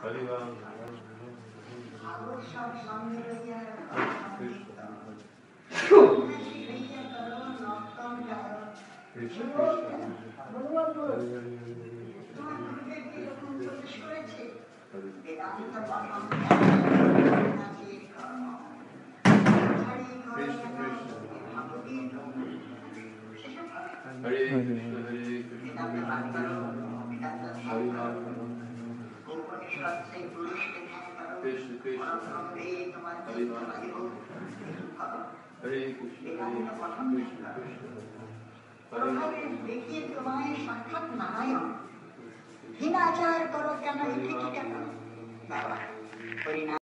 হরি রাম কৃষ্ণ হরি কৃষ্ণ হরে কৃষ্ণ হরি রাম হরে কৃষ্ণ হরে কৃষ্ণ কৃষ্ণ হরে দেখিয়ে তোমায় সাক্ষাৎ নারায়ণ হীনাচার করো কেন এ কেন বাবা হরিনাম